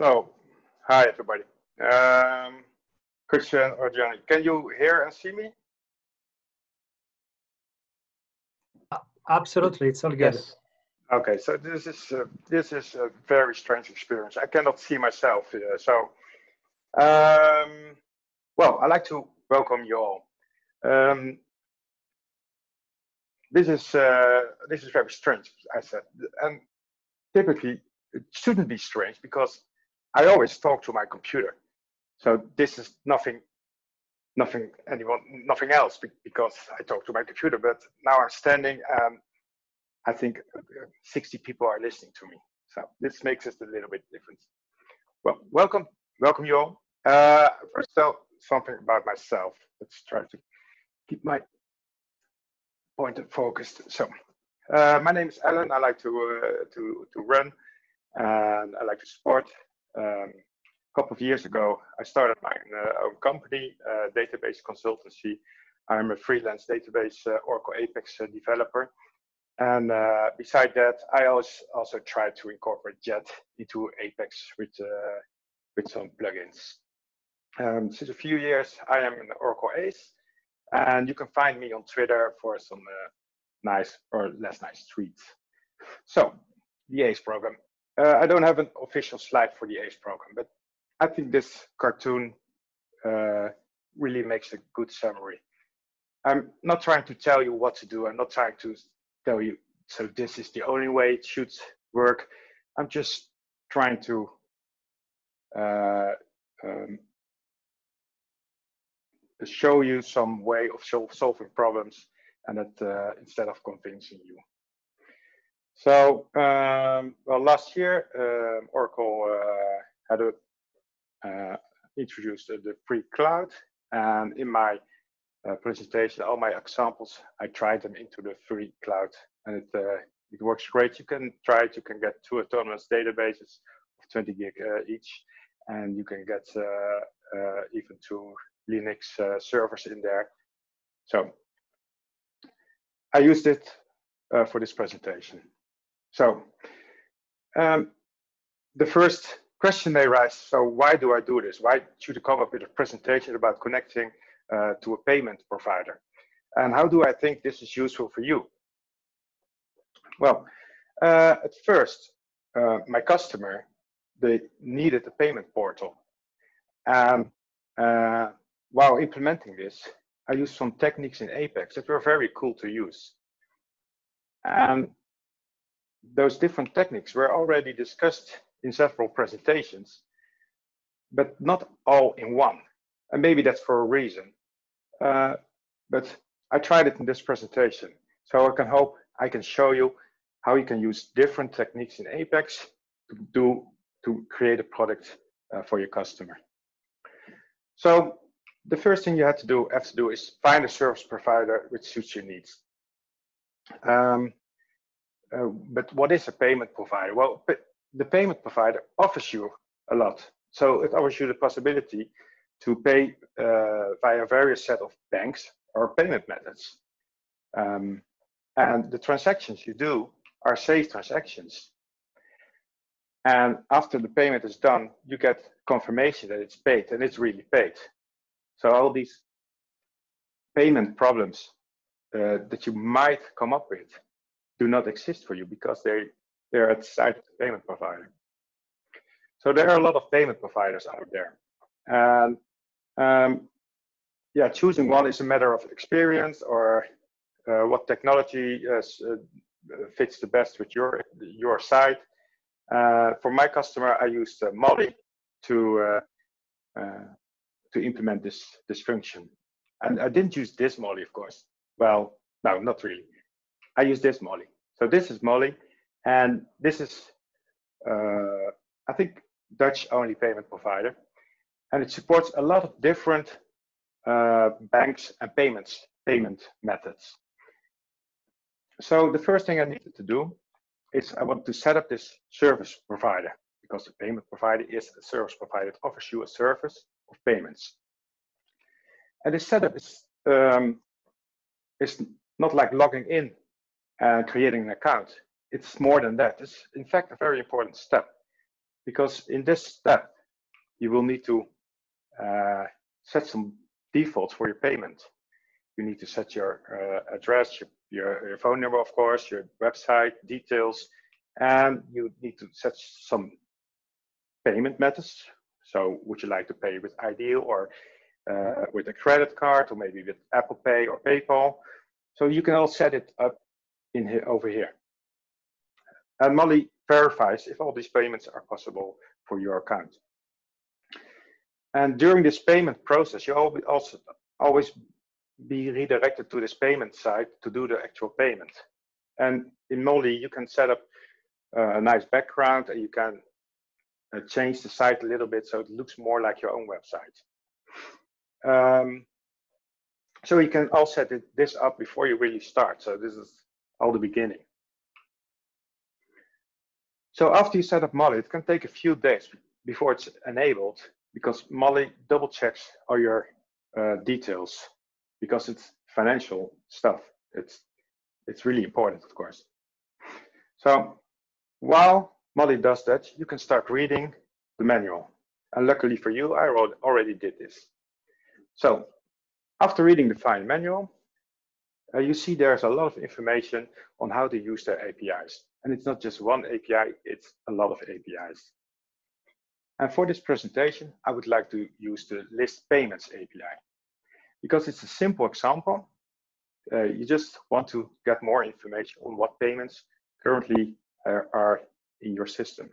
So, hi everybody. Um, Christian or Johnny, can you hear and see me? Absolutely, it's all good. Yes. Okay, so this is uh, this is a very strange experience. I cannot see myself here. So, um, well, I'd like to welcome you all. Um, this is uh, this is very strange, I said, and typically it shouldn't be strange because I always talk to my computer. So this is nothing, nothing, anyone, nothing else because I talk to my computer. But now I'm standing and I think uh, 60 people are listening to me. So this makes it a little bit different. Well, welcome, welcome you all. Uh, first, tell something about myself. Let's try to keep my point focused. So, uh, my name is Alan. I like to uh, to to run, and I like to sport. Um, a couple of years ago, I started my uh, own company, uh, database consultancy. I'm a freelance database uh, Oracle Apex uh, developer. And uh, beside that, I also, also try to incorporate JET into Apex with, uh, with some plugins. Um, since a few years, I am an Oracle Ace, and you can find me on Twitter for some nice or less nice tweets. So, the ACE program. Uh, I don't have an official slide for the ACE program, but I think this cartoon uh, really makes a good summary. I'm not trying to tell you what to do. I'm not trying to tell you, so this is the only way it should work. I'm just trying to uh, um, show you some way of solving problems and that uh, instead of convincing you. So, um, well, last year, um, Oracle uh, had a, uh, introduced the free cloud, and in my uh, presentation, all my examples, I tried them into the free cloud, and it uh, it works great. You can try it. You can get two autonomous databases of 20 gig uh, each, and you can get uh, even two Linux servers in there. So I used it for this presentation. So um, the first question may rise, so why do I do this? Why should I come up with a presentation about connecting uh, to a payment provider? And how do I think this is useful for you? Well, uh, at first, uh, my customer, they needed a payment portal. And uh, while implementing this, I used some techniques in Apex that were very cool to use. And those different techniques were already discussed in several presentations, but not all in one. And maybe that's for a reason. Uh, but I tried it in this presentation. So I can hope I can show you how you can use different techniques in Apex to do to create a product uh, for your customer. So the first thing you have to do have to do is find a service provider which suits your needs. Um, uh, but what is a payment provider? Well, the payment provider offers you a lot. So it offers you the possibility to pay uh, via various set of banks or payment methods. Um, and the transactions you do are safe transactions. And after the payment is done, you get confirmation that it's paid and it's really paid. So all these payment problems uh, that you might come up with do not exist for you because they they're at the payment provider. So there are a lot of payment providers out there, and um, yeah, choosing one is a matter of experience or uh, what technology uh, uh fits the best with your your site. Uh, for my customer, I used uh, Mollie to uh, to implement this this function, and I didn't use this Mollie, of course. Well, no, not really. I use this Mollie. So this is Mollie, and this is, uh, I think, Dutch only payment provider. And it supports a lot of different uh, banks and payments, payment methods. So the first thing I needed to do is I want to set up this service provider because the payment provider is a service provider that offers you a service of payments. And this setup is, um, is not like logging in and creating an account. It's more than that. It's in fact a very important step because in this step, you will need to uh, set some defaults for your payment. You need to set your uh, address, your, your, your, phone number, of course, your website details, and you need to set some payment methods. So would you like to pay with iDEAL or uh, with a credit card or maybe with Apple Pay or PayPal? So you can all set it up in here over here. And Mollie verifies if all these payments are possible for your account. And during this payment process, you also always be redirected to this payment site to do the actual payment. And in Mollie, you can set up uh, a nice background and you can uh, change the site a little bit so it looks more like your own website. Um, so you can all set this up before you really start. So this is all the beginning. So after you set up Mollie, it can take a few days before it's enabled because Mollie double checks all your uh, details because it's financial stuff. It's it's really important, of course. So while Mollie does that, you can start reading the manual. And luckily for you, I already did this. So after reading the fine manual, uh, you see there's a lot of information on how to use their APIs. And it's not just one API, it's a lot of APIs. And for this presentation, I would like to use the list payments API because it's a simple example. Uh, you just want to get more information on what payments currently uh, are in your system.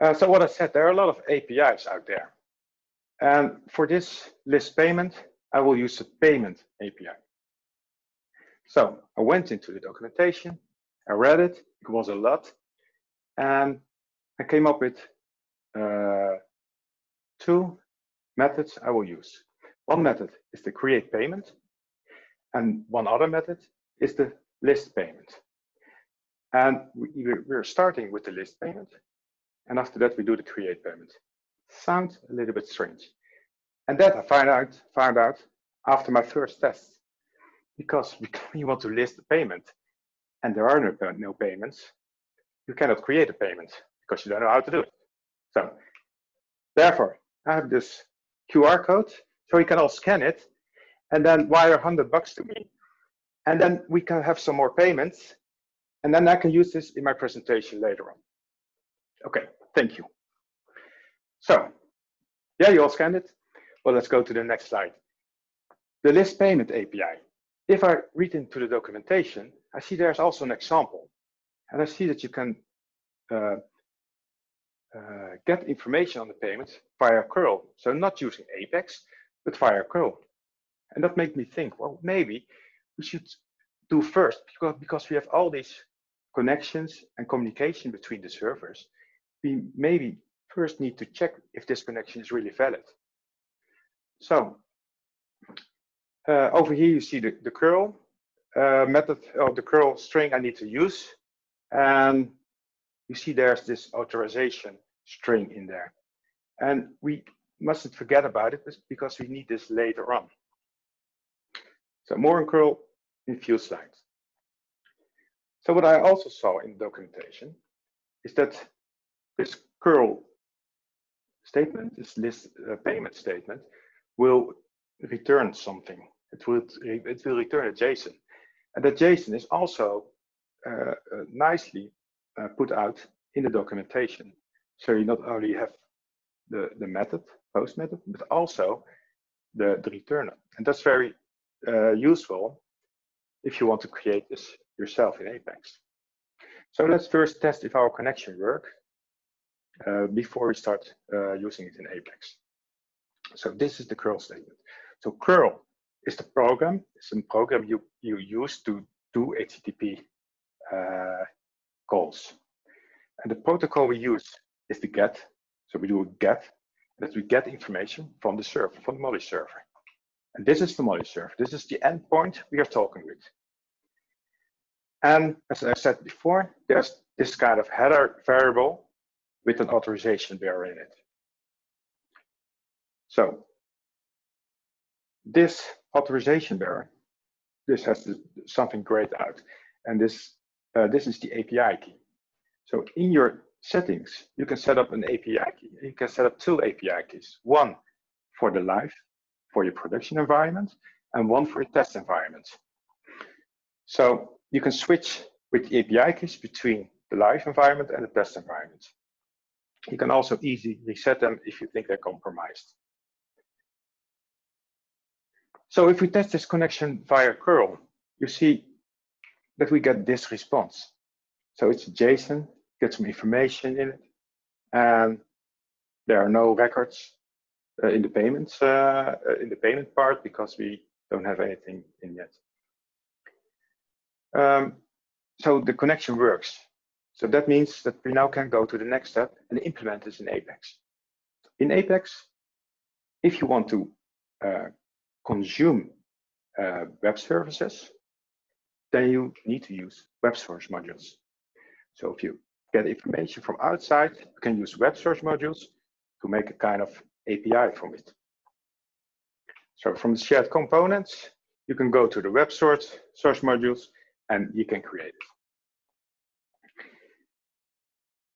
Uh, so what I said, there are a lot of APIs out there. And for this list payment, I will use the payment API. So I went into the documentation, I read it, it was a lot, and I came up with uh, two methods I will use. One method is the create payment, and one other method is the list payment. And we, we're starting with the list payment, and after that we do the create payment. Sounds a little bit strange. And that I find out, found out after my first test, because you want to list the payment, and there are no, uh, no payments, you cannot create a payment because you don't know how to do it. So therefore, I have this QR code, so you can all scan it and then wire 100 bucks to me. And then we can have some more payments. And then I can use this in my presentation later on. Okay, thank you. So, yeah, you all scanned it. Well, let's go to the next slide. The list payment API. If I read into the documentation, I see there's also an example. And I see that you can uh, uh, get information on the payment via curl. So not using Apex, but via curl. And that made me think, well, maybe we should do first because, because we have all these connections and communication between the servers. We maybe first need to check if this connection is really valid. So uh, over here you see the, the curl uh, method of the curl string I need to use. And you see there's this authorization string in there. And we mustn't forget about it because we need this later on. So more on curl in few slides. So what I also saw in the documentation is that this curl statement, this list uh, payment statement, will return something. It will it will return a JSON, and that JSON is also uh, uh, nicely uh, put out in the documentation. So you not only have the, the method, post method, but also the, the returner. And that's very uh, useful if you want to create this yourself in Apex. So let's first test if our connection works uh, before we start uh, using it in Apex. So this is the curl statement. So curl is the program, it's a program you, you use to do HTTP uh, calls. And the protocol we use is the get. So we do a get, that we get information from the server, from the Mollie server. And this is the Mollie server. This is the endpoint we are talking with. And as I said before, there's this kind of header variable with an authorization bearer in it. So this authorization bearer, this has something great out. And this, uh, this is the API key. So in your settings, you can set up an API key. You can set up two API keys, one for the live, for your production environment, and one for your test environment. So you can switch with API keys between the live environment and the test environment. You can also easily reset them if you think they're compromised. So if we test this connection via curl, you see that we get this response. So it's JSON, get some information in it, and there are no records uh, in the payments uh, uh, in the payment part because we don't have anything in yet. Um, so the connection works. So that means that we now can go to the next step and implement this in Apex. In Apex, if you want to uh, consume uh, web services, then you need to use web source modules. So if you get information from outside, you can use web source modules to make a kind of API from it. So from the shared components, you can go to the web source, source modules and you can create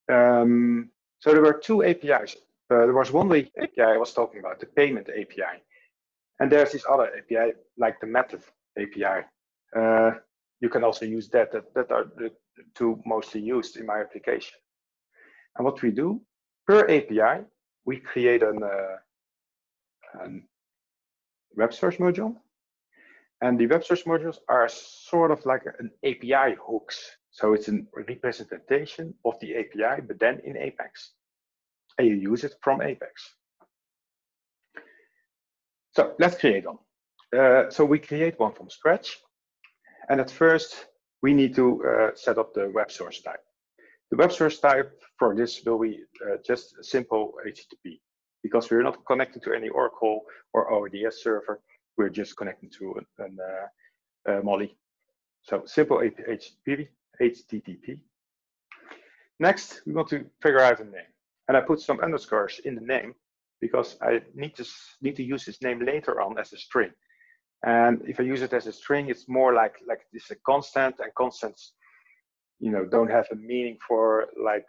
it. Um, so there were two APIs. Uh, there was one API I was talking about, the payment API. And there's this other API, like the method API. Uh, you can also use that. that. That are the two mostly used in my application. And what we do, per API, we create an, uh, an web source module. And the web source modules are sort of like an API hooks. So it's a representation of the API, but then in Apex. And you use it from Apex. So let's create one. Uh, so we create one from scratch. And at first, we need to uh, set up the web source type. The web source type for this will be uh, just simple HTTP because we're not connected to any Oracle or ORDS server. We're just connecting to an, an uh, uh Mollie. So simple HTTP, HTTP. Next, we want to figure out a name. And I put some underscores in the name because I need to need to use this name later on as a string. And if I use it as a string, it's more like like this a constant, and constants, you know, don't have a meaning for like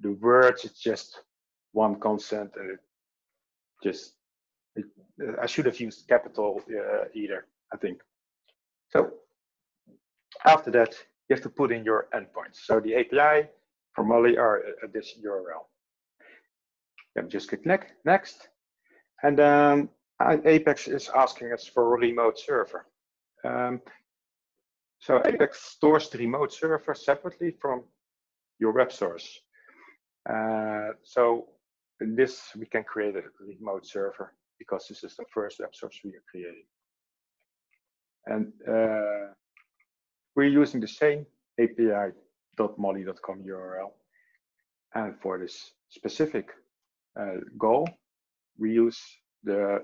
the words. It's just one constant, and it just it, I should have used capital uh, either. I think. So after that, you have to put in your endpoints. So the API for Mollie are at this URL. Then just click next, and then Apex is asking us for a remote server. Um, so Apex stores the remote server separately from your web source. Uh, so in this, we can create a remote server because this is the first web source we are creating. And uh, we're using the same api.mollie.com URL. And for this specific uh, goal, we use the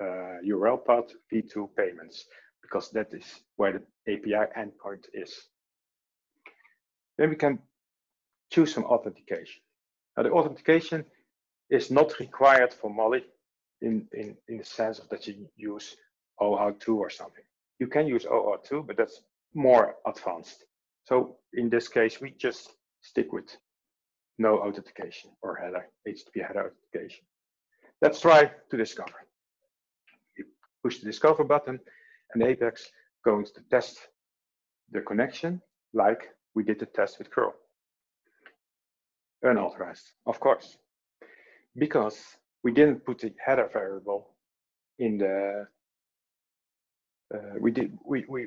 uh, URL path v2 payments because that is where the API endpoint is. Then we can choose some authentication. Now the authentication is not required for Mollie in, in, in the sense of that you use OAuth2 or something. You can use OAuth2, but that's more advanced. So in this case, we just stick with no authentication or header, HTTP header authentication. Let's try to discover You push the discover button and Apex going to test the connection like we did the test with curl. Unauthorized, of course, because we didn't put the header variable in the, uh, we did, we, we,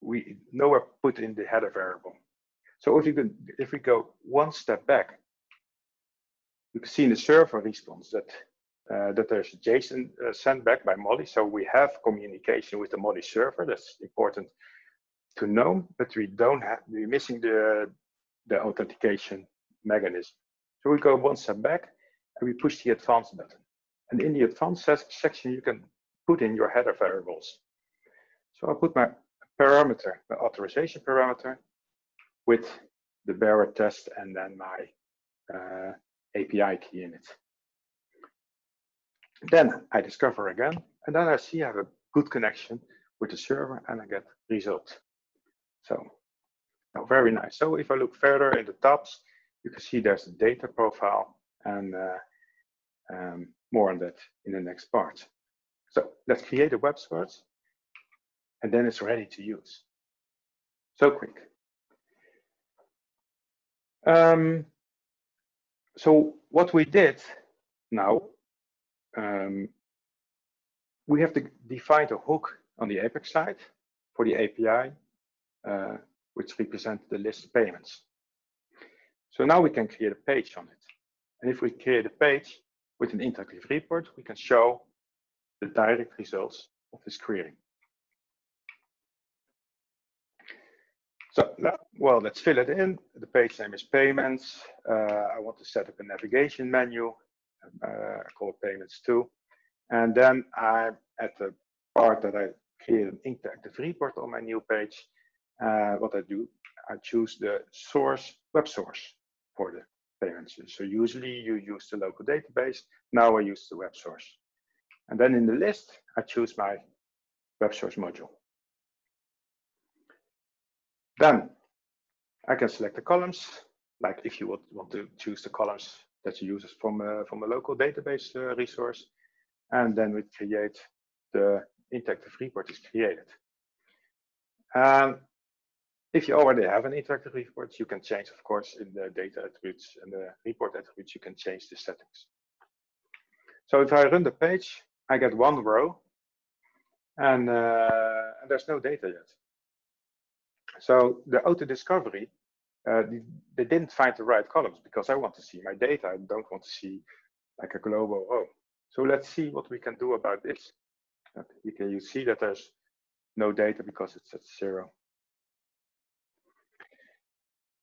we nowhere put in the header variable. So if you could, if we go one step back, you can see in the server response that uh, that there's a JSON uh, sent back by Mollie. So we have communication with the Mollie server. That's important to know, but we don't have, we're missing the, the authentication mechanism. So we go one step back and we push the advanced button. And in the advanced section, you can put in your header variables. So I put my parameter, my authorization parameter with the bearer test and then my uh, API key in it. Then I discover again, and then I see I have a good connection with the server and I get results. So now very nice. So if I look further in the tabs, you can see there's a data profile and uh, um, more on that in the next part. So let's create a web source and then it's ready to use. So quick. Um, so what we did now, um, we have to define a hook on the Apex side for the API, uh, which represents the list payments. So now we can create a page on it. And if we create a page with an interactive report, we can show the direct results of this query. So, well, let's fill it in. The page name is payments. Uh, I want to set up a navigation menu. Uh, I call it payments too. And then I'm at the part that I create an interactive report on my new page. Uh, what I do, I choose the source, web source for the payments. So usually you use the local database. Now I use the web source. And then in the list, I choose my web source module. Then I can select the columns, like if you would want to choose the columns that you use from a, from a local database uh, resource. And then we create the interactive report is created. Um, if you already have an interactive report, you can change, of course, in the data attributes and the report attributes, you can change the settings. So if I run the page, I get one row and, uh, and there's no data yet. So the auto discovery, uh, they didn't find the right columns because I want to see my data. I don't want to see like a global row. So let's see what we can do about this. You can you see that there's no data because it's at zero.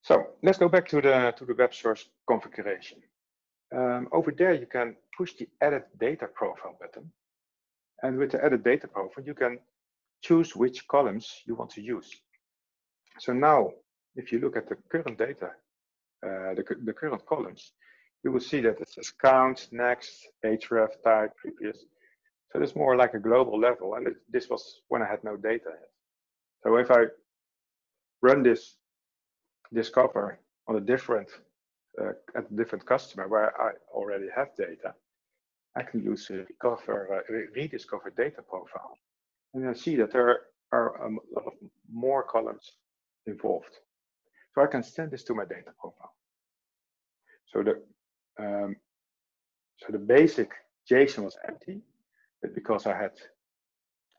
So let's go back to the to the web source configuration. Um, over there, you can push the Edit Data Profile button. And with the Edit Data Profile, you can choose which columns you want to use. So now, if you look at the current data, uh, the, the current columns, you will see that it says count, next, href, type, previous. So it's more like a global level. And it, this was when I had no data. So if I run this discover on a different uh, at a different customer where I already have data, I can use a recover, uh, rediscover data profile. And I see that there are a lot of more columns involved. So I can send this to my data profile. So the um, so the basic JSON was empty, but because I had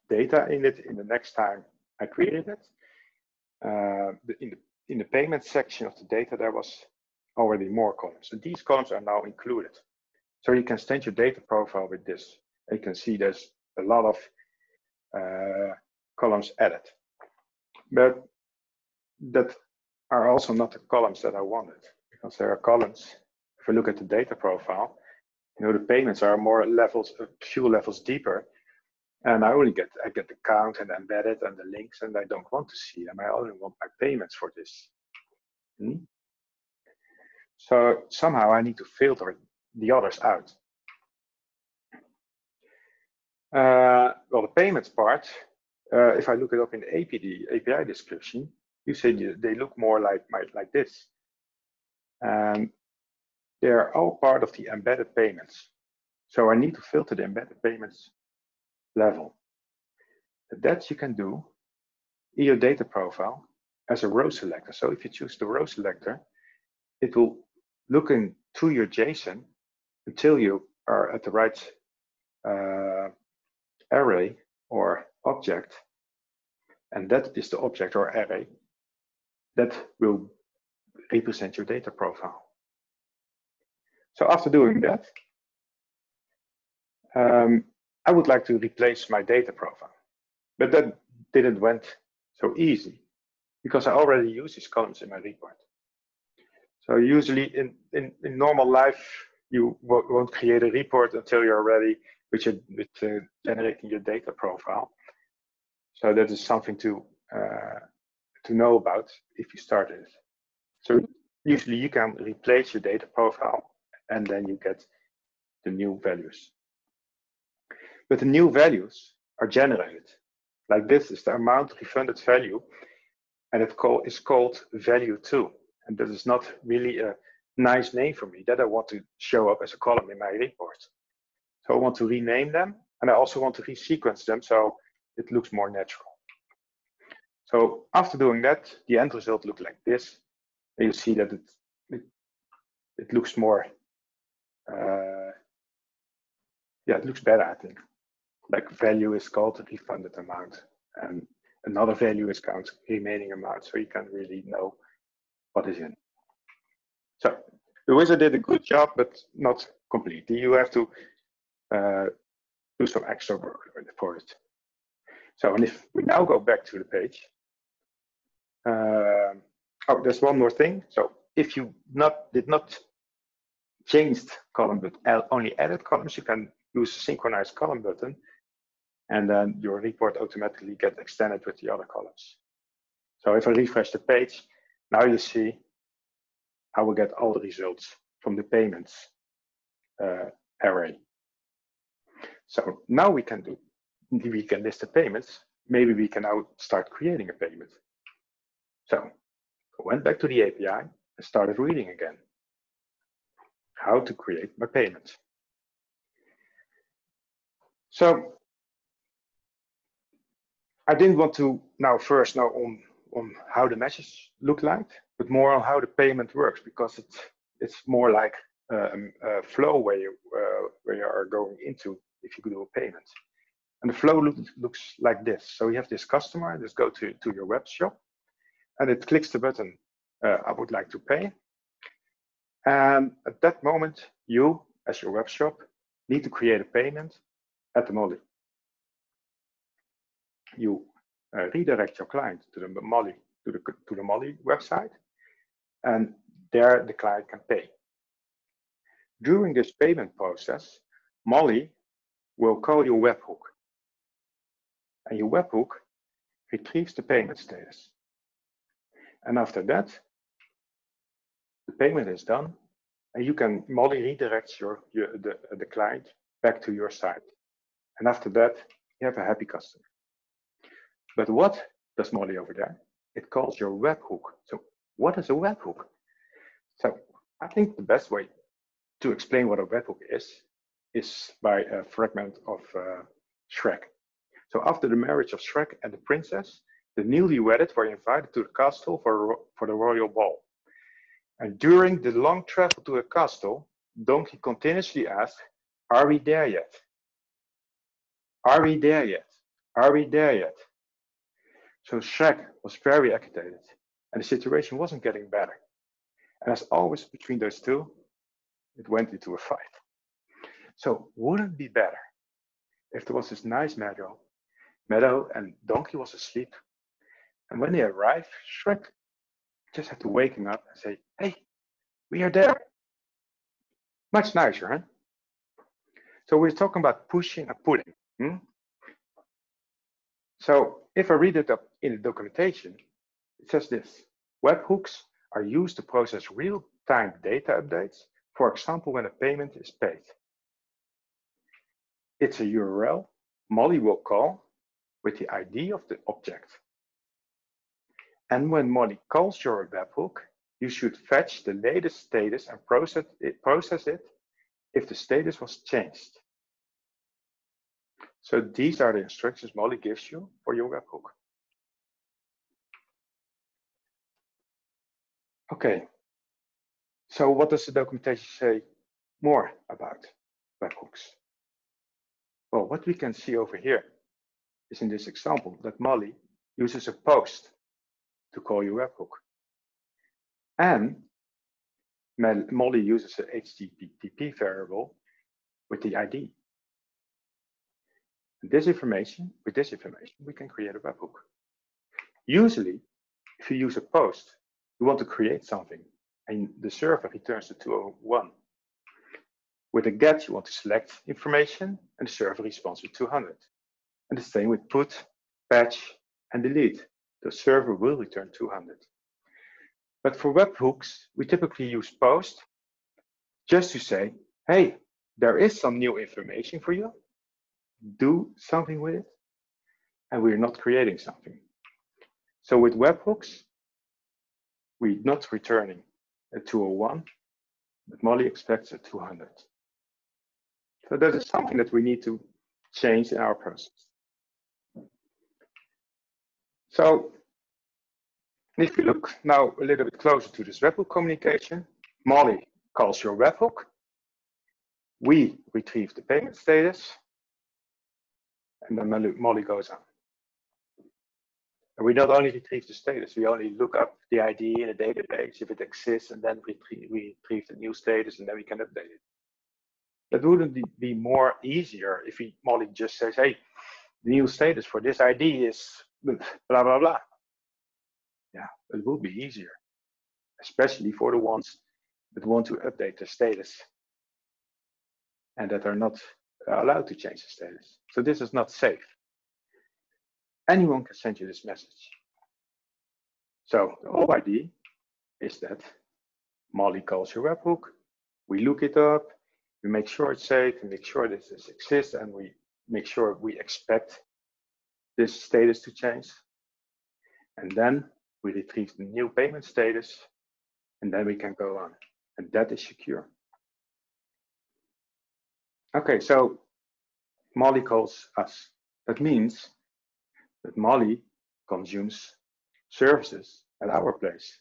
data in it, in the next time I created it, uh, in the in the payment section of the data, there was already more columns. And these columns are now included. So you can send your data profile with this. You can see there's a lot of uh, columns added. But that are also not the columns that I wanted because there are columns. If we look at the data profile, you know, the payments are more levels, a few levels deeper. And I only get I get the count and embedded and the links, and I don't want to see them. I only want my payments for this. Hmm? So somehow I need to filter the others out. Uh, well, the payments part, uh, if I look it up in the APD, API description, you say they look more like, like this. And they're all part of the embedded payments. So I need to filter the embedded payments level. That you can do in your data profile as a row selector. So if you choose the row selector, it will look into your JSON until you are at the right uh, array or object. And that is the object or array that will represent your data profile. So after doing that, um, I would like to replace my data profile. But that didn't went so easy because I already use these columns in my report. So usually in, in, in normal life, you won't create a report until you're ready with, your, with uh, generating your data profile. So that is something to uh, to know about if you started it. So usually you can replace your data profile and then you get the new values. But the new values are generated. Like this is the amount refunded value and it call, is called value two. And this is not really a nice name for me that I want to show up as a column in my report. So I want to rename them and I also want to resequence them so it looks more natural. So after doing that, the end result looks like this. And you see that it, it, it looks more, uh, yeah, it looks better, I think. Like value is called refunded amount and another value is count remaining amount. So you can't really know what is in. So the wizard did a good job, but not completely. You have to uh, do some extra work for it. So, and if we now go back to the page, uh, oh, there's one more thing. So if you not did not changed column, but only added columns, you can use a synchronized column button, and then your report automatically get extended with the other columns. So if I refresh the page, now you see I will get all the results from the payments uh, array. So now we can do, we can list the payments. Maybe we can now start creating a payment. So I went back to the API and started reading again. How to create my payment. So I didn't want to now first know on, on how the message look like, but more on how the payment works because it's it's more like um, a flow where you uh, where you are going into if you do a payment. And the flow look, looks like this. So you have this customer, just go to, to your web shop, and it clicks the button, uh, I would like to pay. And at that moment, you, as your web shop, need to create a payment at the Mollie. You uh, redirect your client to the Mollie to the to the Mollie website, and there the client can pay. During this payment process, Mollie will call your webhook. And your webhook retrieves the payment status. And after that, the payment is done and you can Mollie redirects your, your the, the client back to your site. And after that, you have a happy customer. But what does Mollie over there? It calls your webhook. So what is a webhook? So I think the best way to explain what a webhook is is by a fragment of uh, Shrek. So after the marriage of Shrek and the princess, the newlyweds were invited to the castle for, for the royal ball. And during the long travel to the castle, Donkey continuously asked, are we there yet? Are we there yet? Are we there yet? So Shrek was very agitated and the situation wasn't getting better. And as always between those two, it went into a fight. So wouldn't it be better if there was this nice meadow, meadow and Donkey was asleep. And when they arrive, Shrek just had to wake him up and say, hey, we are there. Much nicer, huh? So we're talking about pushing and pulling. Hmm? So if I read it up in the documentation, it says this, webhooks are used to process real-time data updates, for example, when a payment is paid. It's a URL Mollie will call with the ID of the object. And when Mollie calls your webhook, you should fetch the latest status and process it, process it if the status was changed. So these are the instructions Mollie gives you for your webhook. Okay, so what does the documentation say more about webhooks? Well, what we can see over here is in this example that Mollie uses a post to call your webhook. And Mollie uses a HTTP variable with the ID. This information, with this information, we can create a webhook. Usually, if you use a post, you want to create something and the server returns the 201. With a get, you want to select information and the server responds with 200. And the same with put, patch, and delete. The server will return 200. But for webhooks, we typically use post just to say, hey, there is some new information for you. Do something with it. And we're not creating something. So with webhooks, we're not returning a 201, but Mollie expects a 200. So that is mm-hmm. something that we need to change in our process. So if you look now a little bit closer to this webhook communication, Mollie calls your webhook. We retrieve the payment status, and then Mollie goes on. And we not only retrieve the status, we only look up the ID in a database if it exists, and then we retrieve the new status, and then we can update it. That wouldn't be more easier if we, Mollie just says, hey, the new status for this ID is blah, blah, blah. Yeah, it will be easier, especially for the ones that want to update the status and that are not allowed to change the status. So this is not safe. Anyone can send you this message. So the whole idea is that Mollie calls your webhook, we look it up, we make sure it's safe, we make sure this exists, and we make sure we expect this status to change. And then we retrieve the new payment status, and then we can go on. And that is secure. Okay, so Mollie calls us. That means that Mollie consumes services at our place.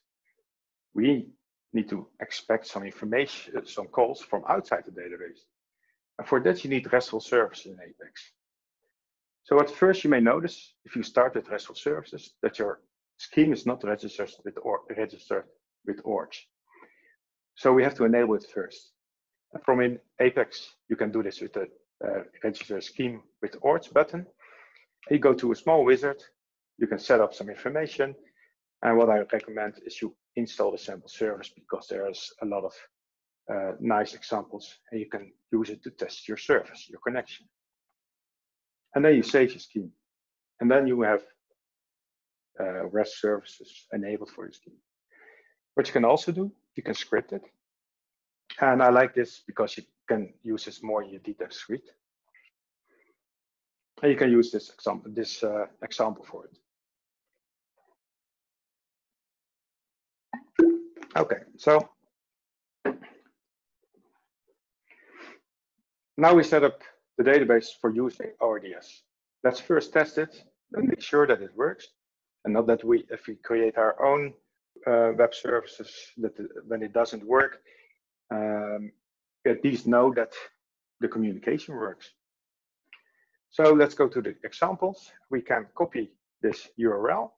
We need to expect some information, uh, some calls from outside the database. And for that, you need RESTful services in Apex. So at first, you may notice if you start with RESTful services that your scheme is not registered with or registered with ORDS. So we have to enable it first. From in Apex, you can do this with the uh, register scheme with ORDS button. You go to a small wizard, you can set up some information. And what I recommend is you install the sample service because there's a lot of uh, nice examples and you can use it to test your service, your connection. And then you save your scheme. And then you have uh, REST services enabled for your scheme. What you can also do, you can script it. And I like this because you can use this more in your detail suite. And you can use this example, this uh, example for it. Okay, so now we set up the database for using ORDS. Let's first test it and make sure that it works, and not that we, if we create our own uh, web services, that when it doesn't work, um, at least know that the communication works. So let's go to the examples. We can copy this URL.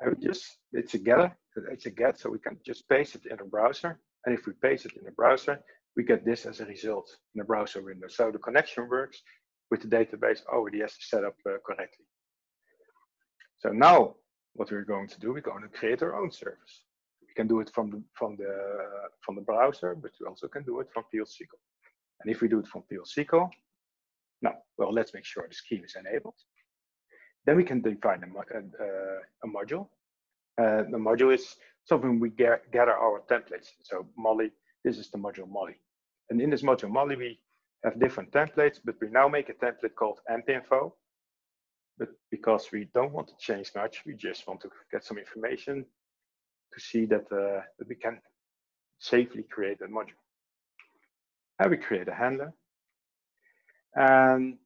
And just it's a getter, it's a get, so we can just paste it in a browser. And if we paste it in the browser, we get this as a result in the browser window. So the connection works with the database ORDS set up uh, correctly. So now what we're going to do, we're going to create our own service. We can do it from the from the from the browser, but we also can do it from PL/SQL. And if we do it from PL/SQL, now, well, let's make sure the scheme is enabled. Then we can define a, a, uh, a module. Uh, the module is something we get, gather our templates. So Mollie, this is the module Mollie. And in this module Mollie, we have different templates, but we now make a template called empinfo. But because we don't want to change much, we just want to get some information to see that, uh, that we can safely create a module. And we create a handler. And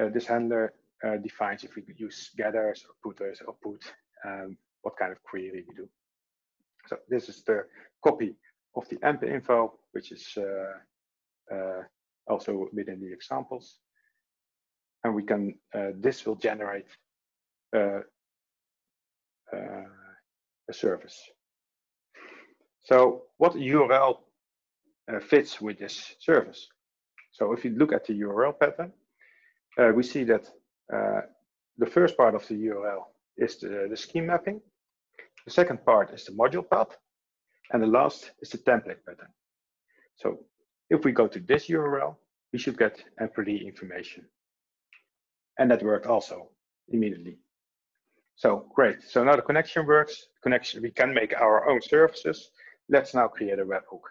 uh, this handler uh, defines if we use getters or putters or put, um, what kind of query we do. So this is the copy of the EMP info, which is uh, uh, also within the examples. And we can, uh, this will generate uh, a service. So what URL fits with this service? So if you look at the URL pattern, uh, we see that uh, the first part of the URL is the, the scheme mapping. The second part is the module path. And the last is the template pattern. So if we go to this URL, we should get employee information. And that worked also immediately. So great. So now the connection works. Connection, we can make our own services. Let's now create a webhook.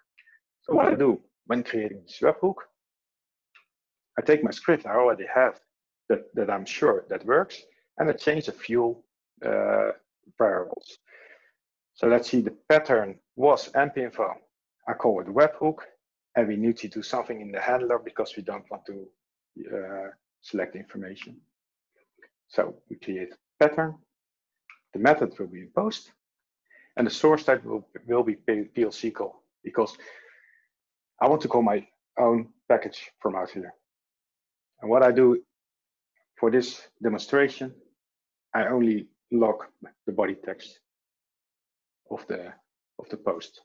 So what I do when creating this webhook, I take my script I already have that, that I'm sure that works, and I change a few uh, variables. So let's see, the pattern was empinfo. I call it webhook, and we need to do something in the handler because we don't want to uh, select information. So we create a pattern. The method will be in post, and the source type will, will be call because I want to call my own package from out here. And what I do for this demonstration, I only log the body text of the of the post.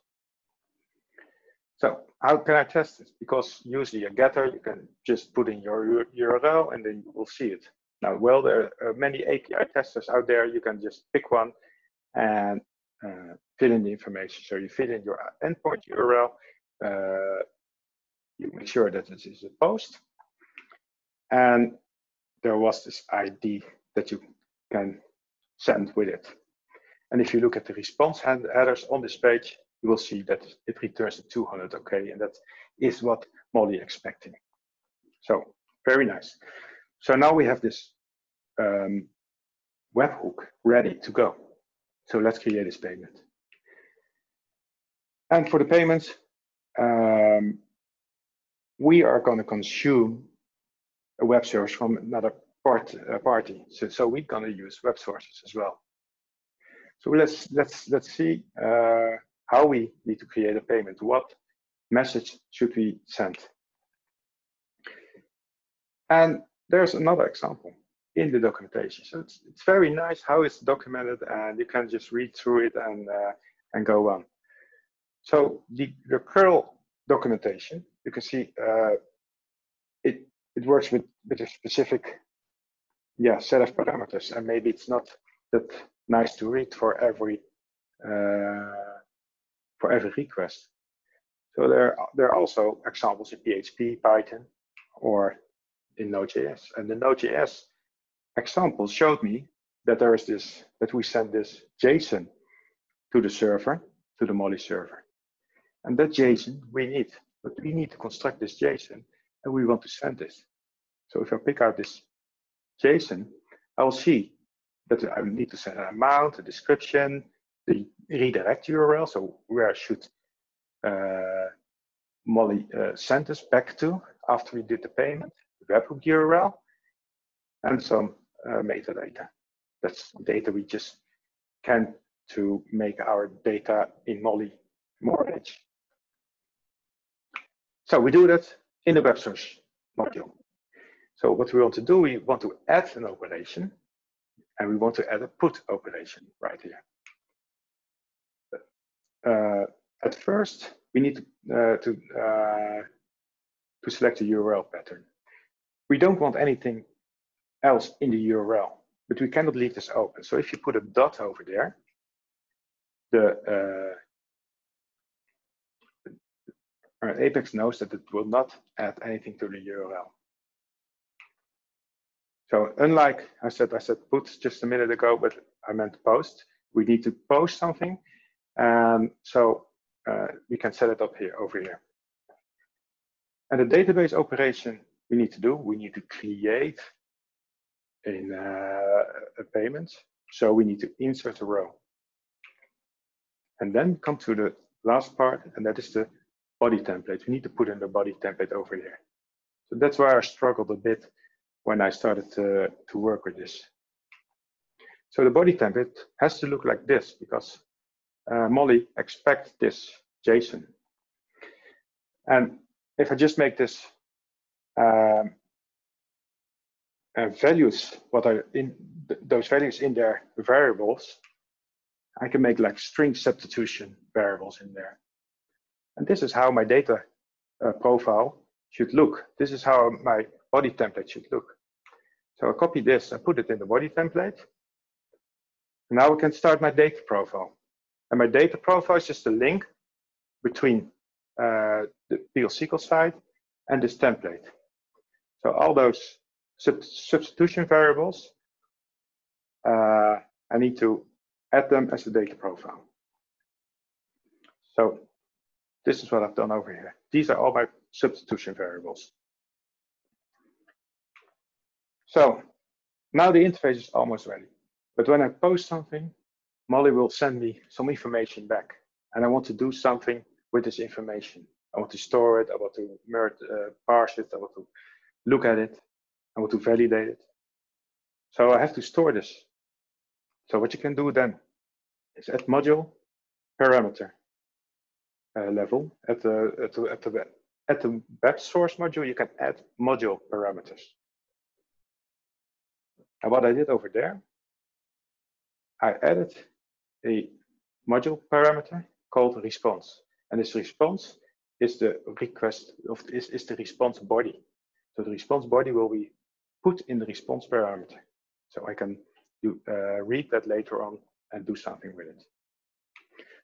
So how can I test this? Because usually a getter, you can just put in your URL and then you will see it. Now, well, there are many API testers out there. You can just pick one and uh, fill in the information. So you fill in your endpoint URL, uh, you make sure that this is a post, and there was this ID that you can send with it. And if you look at the response headers on this page, you will see that it returns to 200 okay, and that is what Mollie expecting. So very nice. So now we have this um, webhook ready to go. So let's create this payment. And for the payments, um, we are going to consume a web source from another part, uh, party. So, so we're going to use web sources as well. So let's let's let's see uh, how we need to create a payment. What message should we send? And there's another example in the documentation. So it's, it's very nice how it's documented and you can just read through it and, uh, and go on. So the, the curl documentation, you can see uh, it, it works with, with a specific yeah, set of parameters and maybe it's not that nice to read for every uh, for every request. So there, there are also examples in PHP, Python, or in Node.js. And the Node.js example showed me that there is this, that we send this JSON to the server, to the Mollie server. And that JSON we need, but we need to construct this JSON and we want to send this. So if I pick out this JSON, I will see that I need to set an amount, a description, the redirect URL, so where should uh, Mollie uh, send us back to after we did the payment, the webhook URL, and some uh, metadata. That's data we just can to make our data in Mollie more rich. So we do that in the web source module. So what we want to do, we want to add an operation and we want to add a put operation right here. Uh, at first, we need to uh, to uh, to select a URL pattern. We don't want anything else in the URL, but we cannot leave this open. So if you put a dot over there, the uh, Apex knows that it will not add anything to the URL. So unlike I said, I said put just a minute ago, but I meant post. We need to post something, and so uh, we can set it up here over here. And the database operation we need to do, we need to create in uh, a payment. So we need to insert a row. And then come to the last part, and that is the body template. We need to put in the body template over here. So that's why I struggled a bit when I started to, to work with this. So the body template has to look like this because uh, Mollie expects this JSON. And if I just make this um, uh, values, what are in th those values in their variables, I can make like string substitution variables in there. And this is how my data uh, profile should look. This is how my body template should look. So I copy this and put it in the body template. Now we can start my data profile. And my data profile is just a link between uh, the PL SQL side and this template. So all those sub substitution variables, uh, I need to add them as a data profile. So this is what I've done over here. These are all my substitution variables. So now the interface is almost ready. But when I post something, Mollie will send me some information back. And I want to do something with this information. I want to store it, I want to merge, uh, parse it, I want to look at it, I want to validate it. So I have to store this. So what you can do then is at module parameter uh, level at the, at the at the at the web source module you can add module parameters. And what I did over there, I added a module parameter called response. And this response is the request of is, is the response body. So the response body will be put in the response parameter. So I can do, uh, read that later on and do something with it.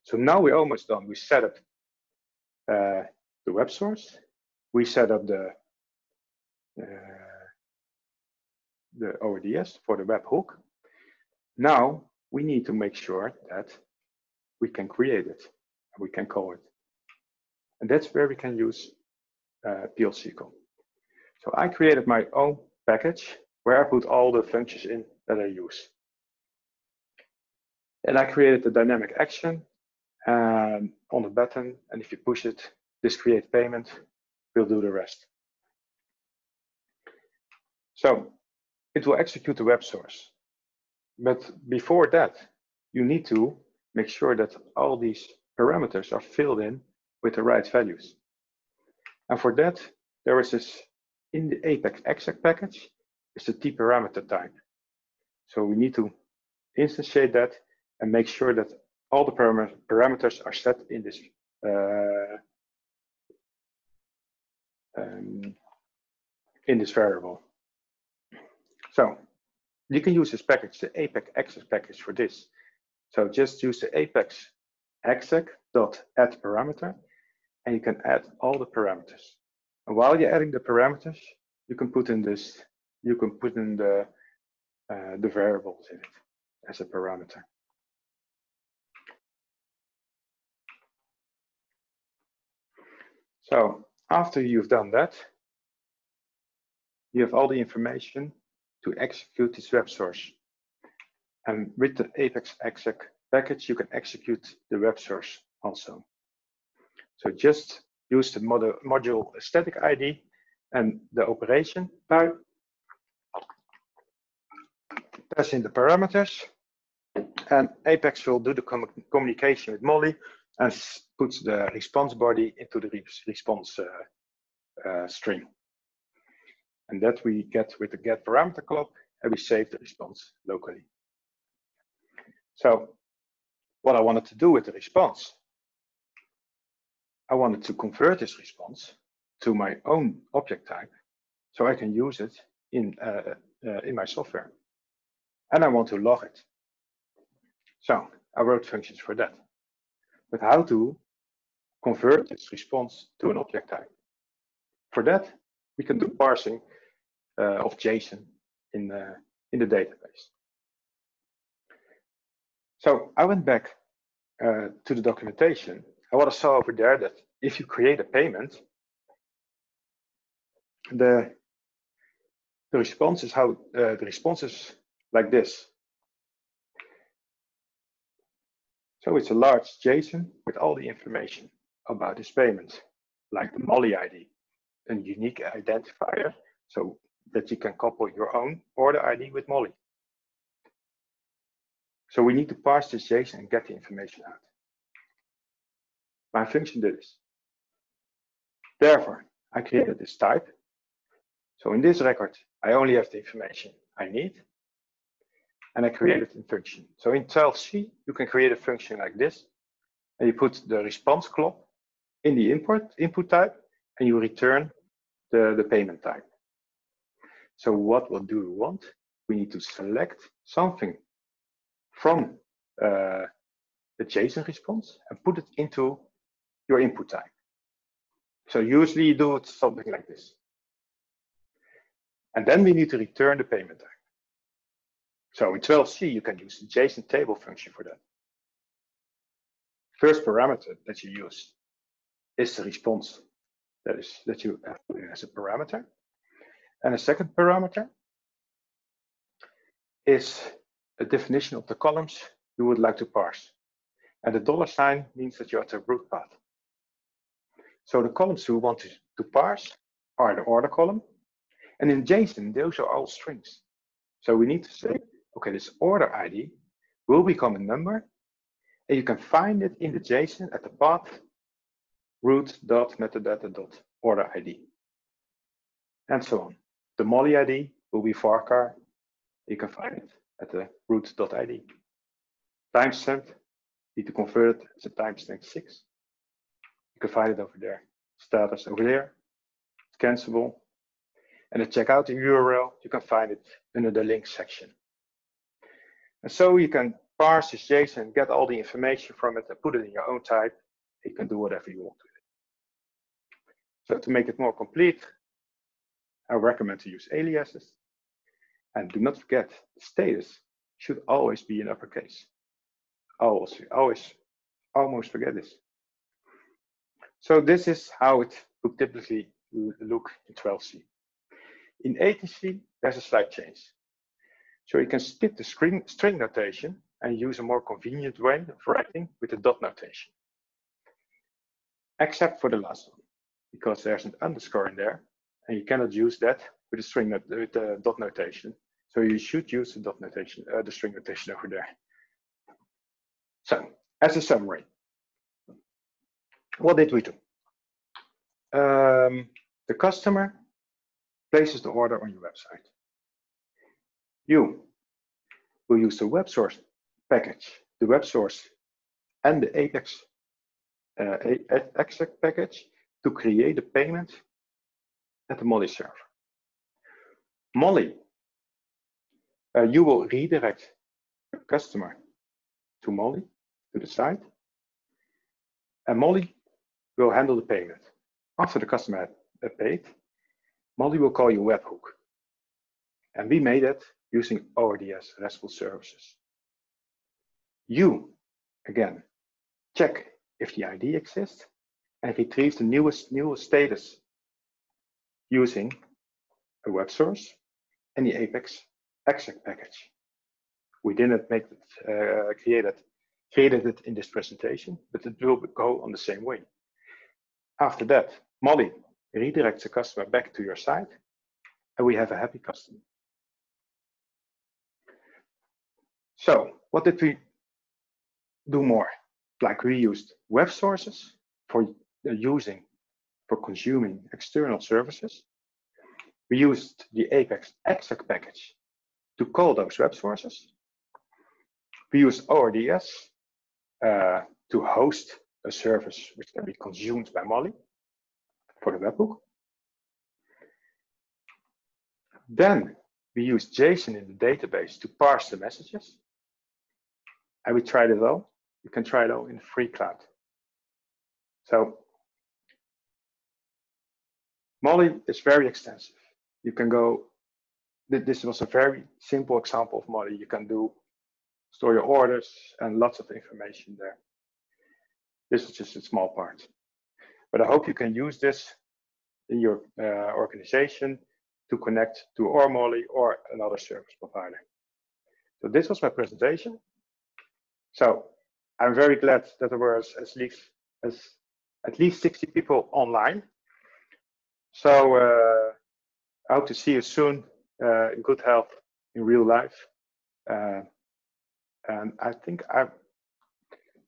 So now we're almost done. We set up uh, the web source. We set up the uh, the ORDS for the webhook. Now we need to make sure that we can create it and we can call it. And that's where we can use uh, PL/SQL. So I created my own package where I put all the functions in that I use. And I created the dynamic action um, on the button. And if you push it, this create payment will do the rest. So it will execute the web source. But before that, you need to make sure that all these parameters are filled in with the right values. And for that, there is this in the Apex exec package is the T parameter type. So we need to instantiate that and make sure that all the param parameters are set in this uh, um, in this variable. So you can use this package, the Apex exec package for this. So just use the Apex exec dot add parameter, and you can add all the parameters. And while you're adding the parameters, you can put in this, you can put in the uh, the variables in it as a parameter. So after you've done that, you have all the information to execute this web source. And with the Apex exec package, you can execute the web source also. So just use the module, module static ID and the operation type. Pass in the parameters and Apex will do the com communication with Mollie and puts the response body into the re response uh, uh, string. And that we get with the get parameter CLOB and we save the response locally. So what I wanted to do with the response, I wanted to convert this response to my own object type so I can use it in, uh, uh, in my software. And I want to log it. So I wrote functions for that. But how to convert this response to an object type? For that, we can do parsing uh, of JSON in, uh, in the database. So I went back uh, to the documentation. And what I saw over there that if you create a payment, the the response is how uh, the response is like this. So it's a large JSON with all the information about this payment, like the Mollie ID, a unique identifier, so that you can couple your own order ID with Mollie. So we need to parse this JSON and get the information out. My function did this. Therefore, I created this type. So in this record, I only have the information I need. And I created a function. So in 12c, you can create a function like this. And you put the response CLOB in the import input type, and you return the, the payment type. So what, what do we want? We need to select something from uh, the JSON response and put it into your input type. So usually you do something like this. And then we need to return the payment type. So in 12c, you can use the JSON table function for that. First parameter that you use is the response that is that you have as a parameter. And a second parameter is a definition of the columns you would like to parse. And the dollar sign means that you're at the root path. So the columns we want to, to parse are the order column. And in JSON, those are all strings. So we need to say, okay, this order ID will become a number. And you can find it in the JSON at the path root.metadata.order ID. And so on. The Mollie ID will be varchar. You can find it at the root.id. Timestamp, need to convert it as a timestamp 6. You can find it over there. Status over there. It's cancelable. And the checkout URL, you can find it under the link section. And so you can parse this JSON, get all the information from it and put it in your own type. You can do whatever you want with it. So to make it more complete, I recommend to use aliases. And do not forget, status should always be in uppercase. Always, always, almost forget this. So this is how it would typically look in 12c. In 18c, there's a slight change. So you can skip the string, string notation and use a more convenient way of writing with the dot notation. Except for the last one, because there's an underscore in there, and you cannot use that with a string with the dot notation. So you should use the dot notation, uh, the string notation over there. So as a summary, what did we do? Um, the customer places the order on your website. You will use the web source package, the web source and the Apex uh, exec package to create a payment at the Mollie server. Mollie, uh, you will redirect the customer to Mollie, to the site, and Mollie will handle the payment. After the customer had paid, Mollie will call you webhook. And we made it using ORDS RESTful services. You, again, check if the ID exists and retrieve the newest, newest status using a web source and the Apex exec package. We didn't make it, uh, create it, created it in this presentation, but it will go on the same way. After that, Mollie redirects the customer back to your site, and we have a happy customer. So what did we do more? Like we used web sources for using, for consuming external services. We used the Apex exec package to call those web sources. We use ORDS uh, to host a service which can be consumed by Mollie for the webhook. Then we use JSON in the database to parse the messages. And we tried it all. You can try it all in free cloud. So Mollie is very extensive. You can go, this was a very simple example of Mollie. You can do store your orders and lots of information there. This is just a small part. But I hope you can use this in your uh, organization to connect to or Mollie or another service provider. So this was my presentation. So I'm very glad that there were at least as at least 60 people online. So uh, I hope to see you soon uh, in good health in real life. Uh, and I think I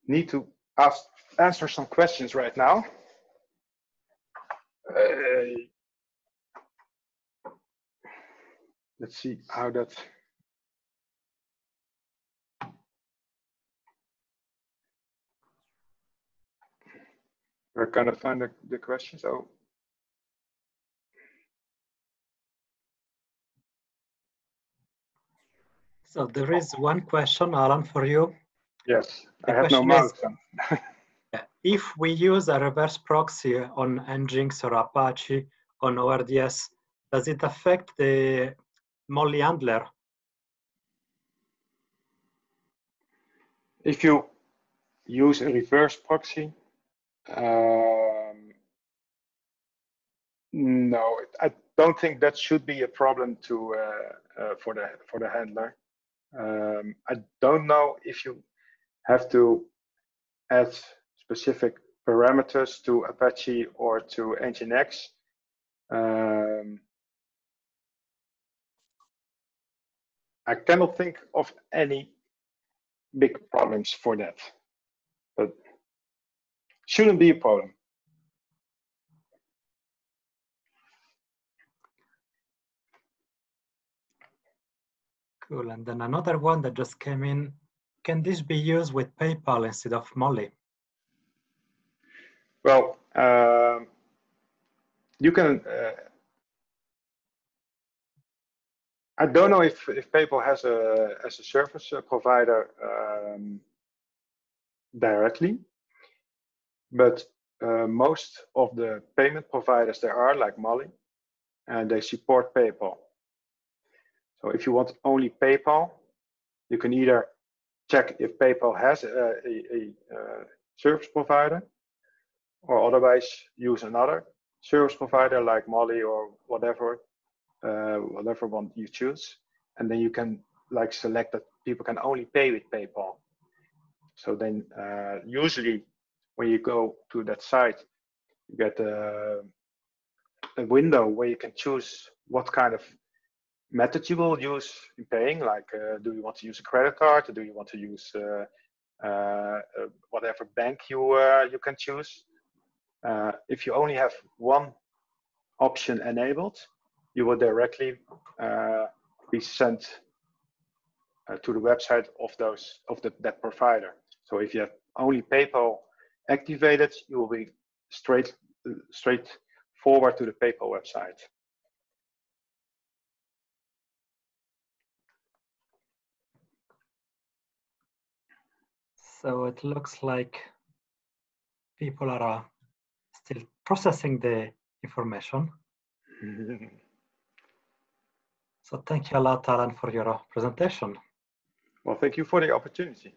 need to ask answer some questions right now. Uh, let's see how that. We're gonna find the, the questions. Oh. So there is one question, Alan, for you. Yes, the I have no mouse. if we use a reverse proxy on Nginx or Apache on ORDS, does it affect the Mollie handler? If you use a reverse proxy, um, no, I don't think that should be a problem to uh, uh, for the for the handler. Um, I don't know if you have to add specific parameters to Apache or to Nginx. Um, I cannot think of any big problems for that, but shouldn't be a problem. Cool. And then another one that just came in. Can this be used with PayPal instead of Mollie? Well, um, you can. Uh, I don't know if, if PayPal has a as a service provider um, directly, but uh, most of the payment providers there are like Mollie, and they support PayPal. So if you want only PayPal, you can either check if PayPal has a, a, a, a service provider, or otherwise use another service provider like Mollie or whatever, uh, whatever one you choose, and then you can like select that people can only pay with PayPal. So then uh, usually when you go to that site, you get a, a window where you can choose what kind of method you will use in paying. Like, uh, do you want to use a credit card, or do you want to use uh, uh, uh whatever bank you you can choose? If you only have one option enabled, you will directly be sent to the website of those of the, that provider. So if you have only PayPal activated, you will be straight straight forward to the PayPal website. So it looks like people are uh, still processing the information. so thank you a lot, Alan, for your uh, presentation. Well, thank you for the opportunity.